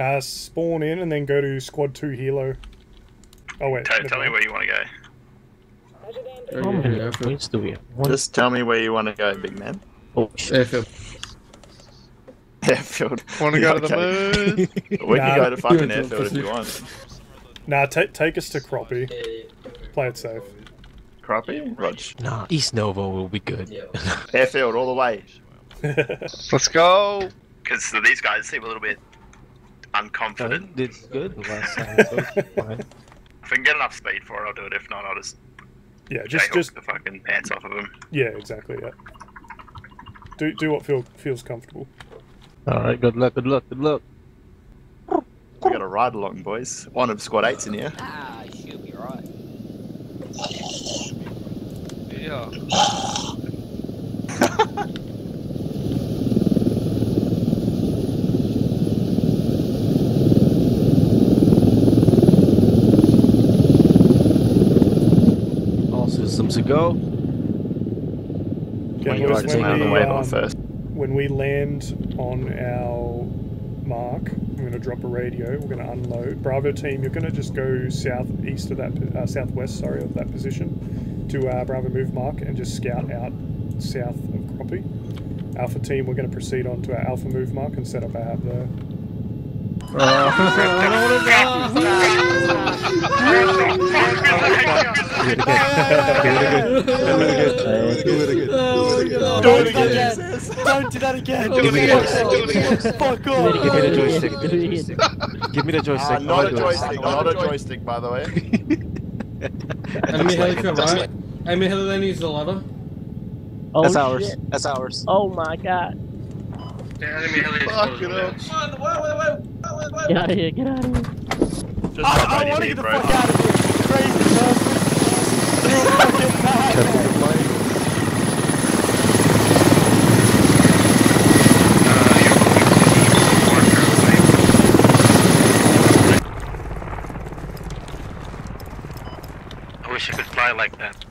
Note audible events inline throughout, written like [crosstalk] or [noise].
Uh, spawn in and then go to squad two helo. Oh wait. Tell, tell me where you want to go. How many airfields do we have? One. Just tell me where you want to go, big man. Oh. Airfield. Airfield. Want to go to the moon? [laughs] We Nah. can go to fucking Yeah, [laughs] airfield if you want. Nah, ta take us to Crappie. Play it safe. Crappie? Rog. Nah, East Nova will be good. Airfield all the way. [laughs] Let's go. Because these guys seem a little bit unconfident. did good the last time. so it's fine. [laughs] If I can get enough speed for it, I'll do it. If not, I'll just yeah, just, just just the fucking pants off of him. yeah, exactly. Yeah. Do do what feel feels comfortable. Alright, good luck, good luck, good luck. We got a ride along, boys. One of squad eight's in here. Ah, she'll be right. Yeah. All systems a go. Okay, you boys, like to when the we, um, first. when we land on our mark, I'm going to drop a radio. We're going to unload. Bravo team, you're going to just go southeast of that, uh, southwest, sorry, of that position to uh, Bravo move mark and just scout out south of Crappie. Alpha team, we're going to proceed on to our Alpha move mark and set up our hab there. Do it again. Don't do that again! Give me the joystick. Fuck Give me the joystick. Give me the joystick. Uh, not a joystick, not a joystick, by the way. Enemy heli to your right. Enemy heli then use the ladder. Oh, That's ours. shit. That's ours. Oh my god. Fuck it up. Get out of here, get out of here. Just I, I want to get the fuck out of I wish I could fly like that.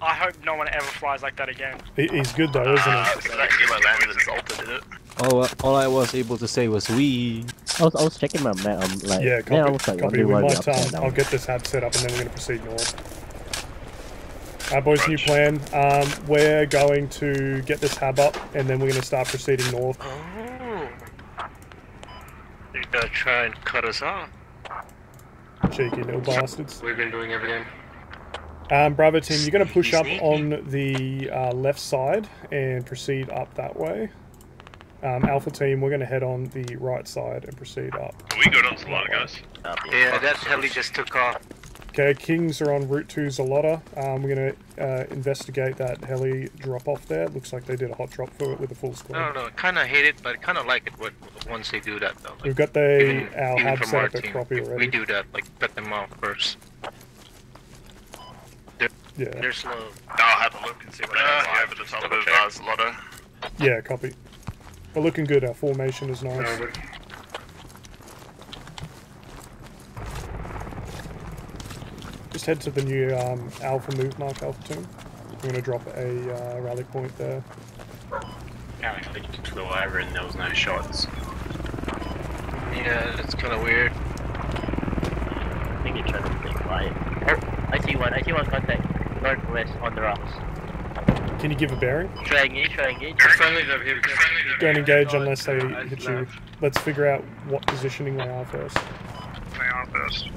I hope no one ever flies like that again. He's good though, isn't he? because that landed and did it. All, uh, all I was able to say was we. I was, I was checking my map. I'm like, Yeah, copy. yeah, I was like, copy. We might, um, I'll get this hab set up and then we're going to proceed north. Our boys, new plan. Um, we're going to get this hab up and then we're going to start proceeding north. Oh. They're gonna try and cut us off. Cheeky little bastards. We've been doing everything. Um, Bravo team, you're going to push up on the uh, left side and proceed up that way. Um, Alpha team, we're going to head on the right side and proceed up. We good on Solana, guys. Yeah, that heli just took off. Okay, Kings are on route to Zalotta. Um, we're going to uh, investigate that heli drop off there. Looks like they did a hot drop for it with a full squad. No, no, I kind of hate it, but I kind of like it when, once they do that, though. Like, We've got the even- our even hab set up at team, if already. We do that, like, cut them off first. Yeah, They're slow. I'll have a look and see what uh, yeah, over the top of Zlotta. yeah, copy. We're looking good. Our formation is nice. Just head to the new um, Alpha move mark Alpha team. We're going to drop a uh, rally point there. Yeah, I think flew over and there was no shots. Yeah, that's kind of weird. I think you're trying to stay quiet. Oh, I see one. I see one contact. Northwest on the rocks. Can you give a bearing? Try engage, try engage. Friendly's over here. Don't engage unless they hit you. Let's figure out what positioning they are first. They are first.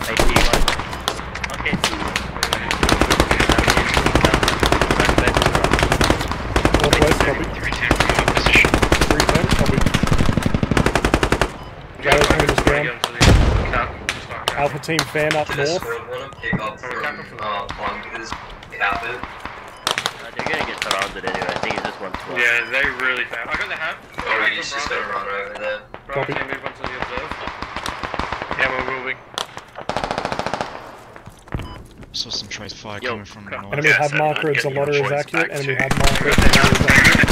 I see one. Okay. Northwest, copy. 310, copy. Rally point is down. Alpha team fan up north. Uh, they're gonna get surrounded anyway. I think it's just one squad. Yeah, they really fast. I got the hat. Oh, he's just gonna run over there. Copy. Bravo, move on to the observe. Yeah, we're moving. Saw some trace fire Yo, coming from the north. Enemy Yeah, hab so marker at get your Zalotta is accurate. back Enemy to- hab marker at Zalotta is accurate.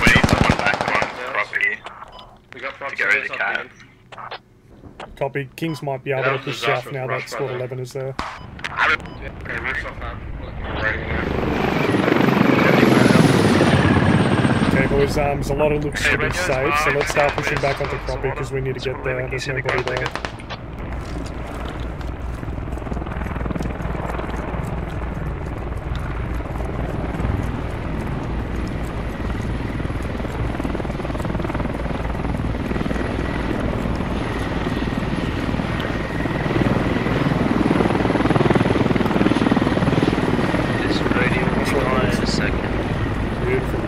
We need someone back on property We got to props go on to this the up cab. Copy. Kings might be able That to push disaster south now that Rush squad 11 is there. Okay, roof's off now. Looking right in there. Okay, boys, um, there's a lot of looks to be safe, so let's start pushing back onto Croppy because we need to get there. There's nobody there. This radio will be on in a second. Beautiful.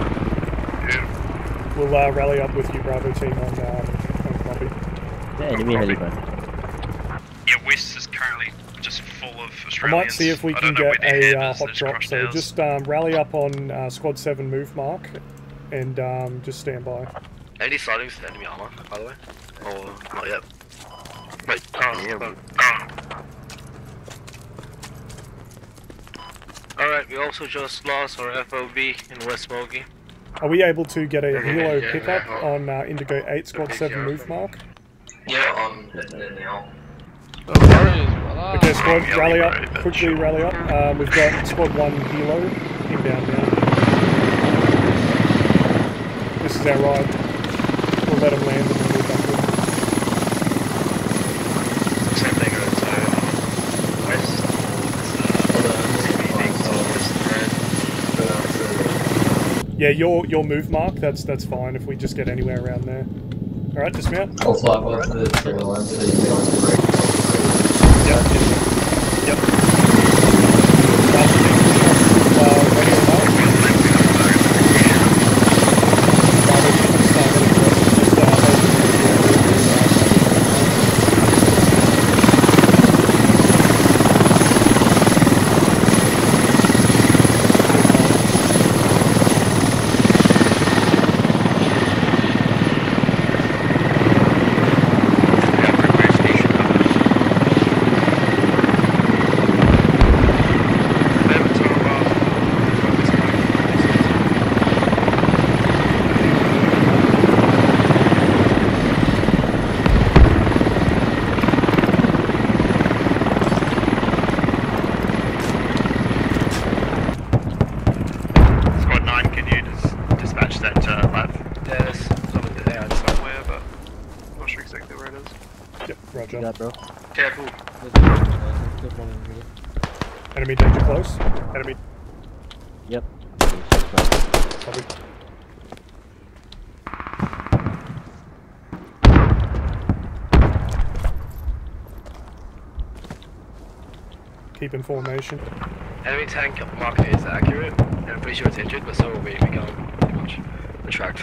We'll uh, rally up with you, Bravo team, on, um, on Croppy. Yeah, enemy helipad. Yeah, West is currently just full of I Australians. might see if we can get a uh, hot drop. So ours. just um, rally up on uh, Squad 7 move mark and um, just stand by. Any sightings of enemy armor, by the way? Or not yet? Wait, Oh, Alright, we also just lost our FOB in West Smoky. Are we able to get a Yeah, helo yeah, pickup yeah. on uh, Indigo 8 Squad 7 yeah. move mark? Yeah, I'm hitting it now. Okay, squad, yeah, rally up. Quickly rally up. Um, we've got squad 1 helo inbound now. This is our ride. We'll let them land and then move back Same thing, right? So, west. in. Yeah, your your move mark, that's that's fine if we just get anywhere around there. Alright, dismount. I'll fly the trigger line so you can get on the brake. Yep. Yep. Last thing, uh, ready or not? Bravo, just, uh, heading west, just, uh, hold Squad 9, can you dis- dispatch that uh, lab? Yeah, there's something there. Somewhere, but I'm not sure exactly where it is. Yep, roger. Yeah, bro. Careful. Enemy danger close. Enemy. Yep. Copy. Keep in formation. Enemy tank marker is accurate. I'm pretty sure it's injured, but so are we. We got pretty much the track.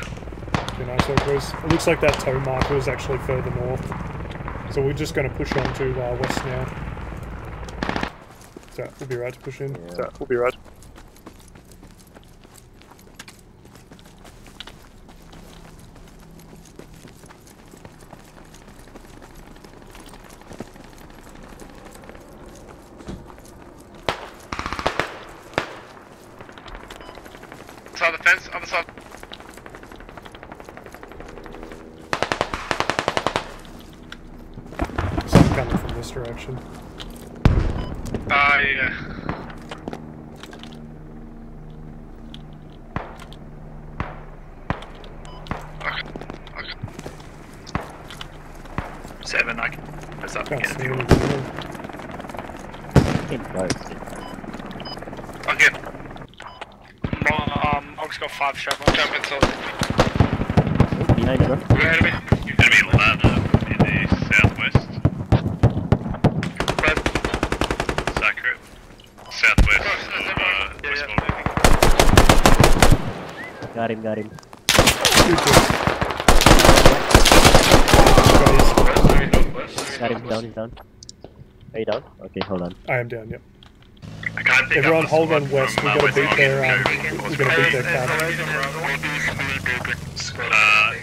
Okay, nice work, boys. It looks like that tow marker is actually further north. So we're just going to push on to uh, west now. So we'll be right to push in. Yeah. So we'll be right. Side of the fence, other side. Some coming from this direction. Yeah. Okay, okay. Seven, I can. That's up Can't again if see you want. anything. In close. Okay. Mo- Um, Og's got five Chevron. Jump inside. Behind, bro. We're enemy. Enemy lab in the southwest. Red. Sacred. Southwest Oh, of that's uh, everyone. West Yeah, Malvern. Got him, got him. Shoot this. Guys, Got him down, he's down. Are you down? Okay, hold on. I am down, yep. I can't Everyone hold on west. We uh, gotta beat Malvern. their, um, Go, we gotta beat their cab. Uh,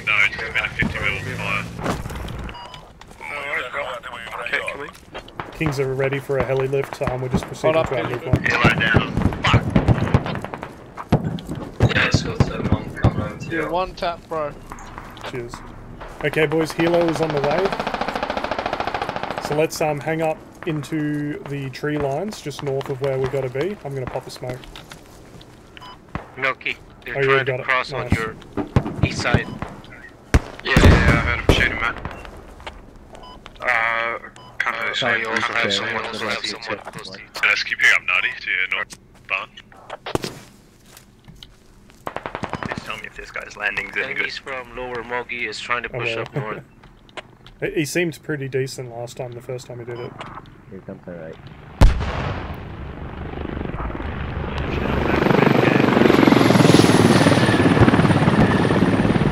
no, it's about a 50 mil fire. Okay, can we? Kings are ready for a heli lift. Um, we're just proceeding up, to our Kenny. move one. Helo down. Fuck! Yeah, it's got seven on coming over to Yeah, one tap, bro. Cheers. Okay, boys, Hilo is on the way. So let's um hang up into the tree lines just north of where we've got to be. I'm gonna pop a smoke. Milky. They're Oh, trying got to it. cross on your east side. Yeah, yeah, yeah, I heard him shooting, man. Uh, kind of. Sorry, you also kind have of someone, someone also else. have someone close to you. Let's keep picking up 90 to your north barn. Please if this guy's landing's any good. Enemies from Lower Mogi is trying to push Okay. up north. [laughs] He- He seemed pretty decent last time, the first time he did it. Here comes the right.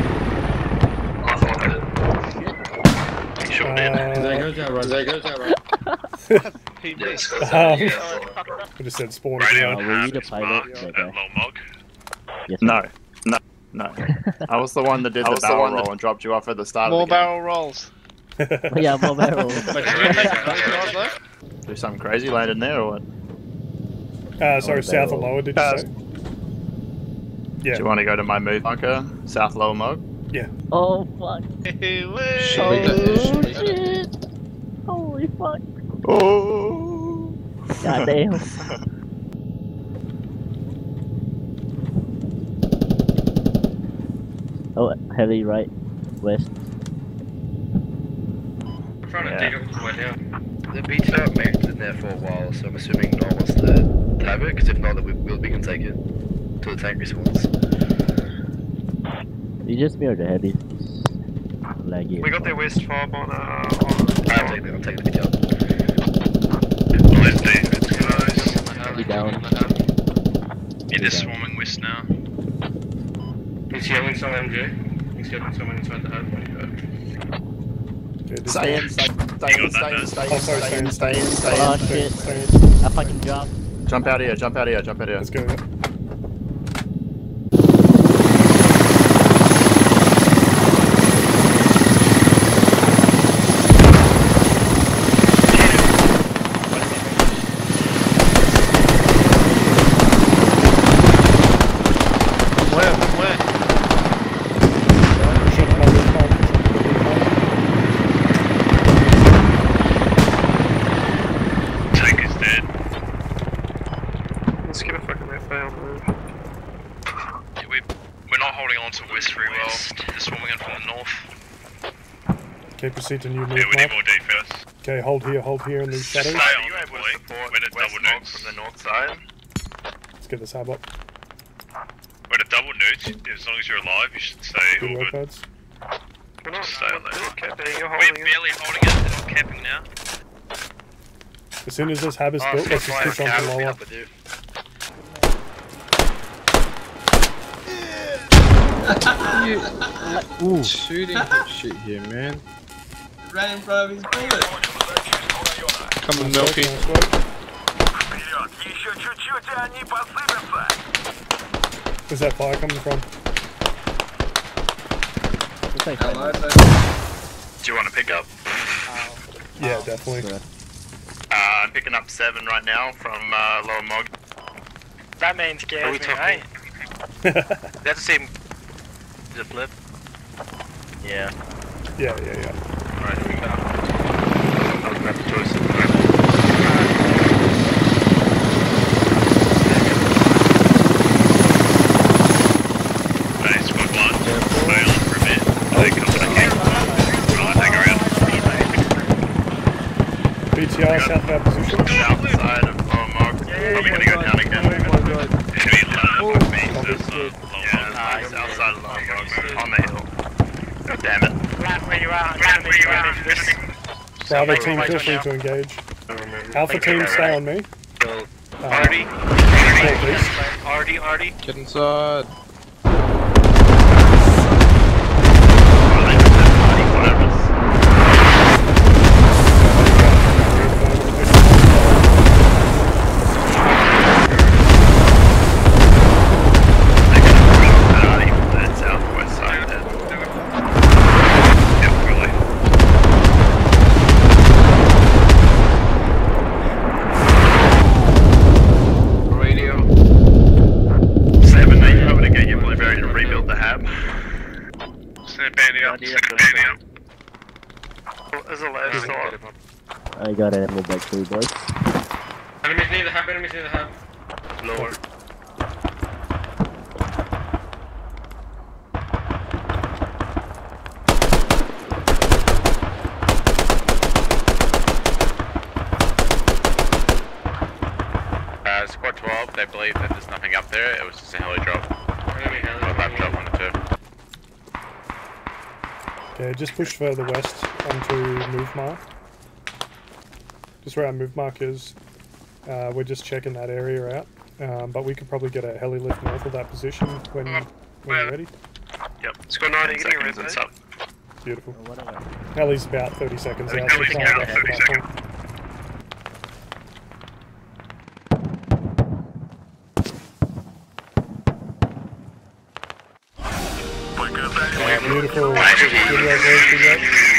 I thought. Sure Uh, There goes that right. There goes that right. [laughs] Yeah, it's got [laughs] Um, I just said spawn Radio again. Were you have the pilot? mark That? Low Mog. Yes. No, no, no. [laughs] I was the one that did I the was the barrel that- roll and dropped you off at the start More of the game. barrel rolls. [laughs] yeah, more barrel. rolls. Do something crazy landed there or what? Uh, sorry, Oh, south or lower, did you Uh, say? Do you want to go to my move bunker, South Lower mug? Yeah. Oh fuck. Hey, Oh shit. Holy fuck. Oh! God [laughs] Oh, heavy right, west. I'm trying to Yeah. dig up the way down. The BTR main's been there for a while, so I'm assuming no one wants to have it, because if not, then we, we'll, we can take it to the tank response. You just mirrored the heavy. Laggy. We got the west fob on, uh, on I'll take the, I'll take the BTR. Nice day, guys. Heavy down. It is swarming west now. He's healing some MJ. He's healing someone inside the hut. yeah just- Stay in, stay, stay in, stay in, stay Oh, in, sorry, stay in, stay in, Oh stay in. shit. stay in. I fucking dropped. Jump out here, jump out here, jump out here. Let's go. yeah. where? Where? Shut up, mother, come. Tank is dead. Let's get a fucking FA on the move. Yeah, we, we're not holding on to west very well. They're swarming in from the north. Okay, proceed to new move Yeah, we need more defense. Okay, hold here, hold here in these Just shadows. stay Are on you that able to support when it double Mog nukes. from the north side? Let's get this hub up. When it double nukes, as long as you're alive, you should stay Good all work, good. lads. We're not, Stay on we're there. not capping, you're We're holding it. barely holding it, they're not camping now. As soon as this hub is Oh, built, let's just fine, push on Cap, to we lower. have [laughs] to. Shooting that shit here, man. Ran in front of his bullet. Come on, Milky. Where's that fire coming from? Looks like Hello, Do you want to pick up? Yeah, definitely. Uh, I'm picking up seven right now from uh, Lower Mog. That man Are scares me, talking? eh? [laughs] [laughs] That's the same. The flip? Yeah. Yeah, yeah, yeah. BTR, south of our position. South side of Lower Mog. Probably gonna go down again. Enemy land with me, there's uh, Yeah, low south side of Lower On the hill. God damn it. Land where you are. I'm gonna need to manage this. Team, wait, feel wait, free now. to engage. Alpha team, alright. stay on me. So, Uh, Artie? please. Artie, Artie? Get inside. I. There's a ledge still. I got ammo back three boys. Enemies near the hub, enemies near the hub. Lower. Uh, squad 12, they believe that there's nothing up there, it was just a heli drop. Yeah, just push further west onto move mark. Just where our move mark is. Uh, we're just checking that area out. Um, but we could probably get a heli lift north of that position when, when you're ready. Yep. Let's go 90, seconds, red it's up. Beautiful. Heli's about 30 seconds out. so Heli's it's out, 30 that point. beautiful video goes to.